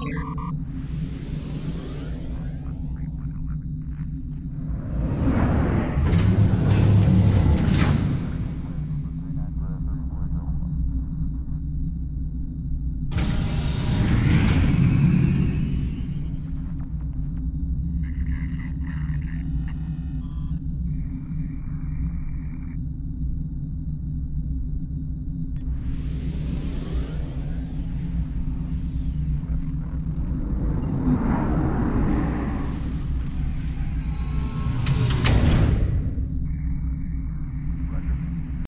Yeah.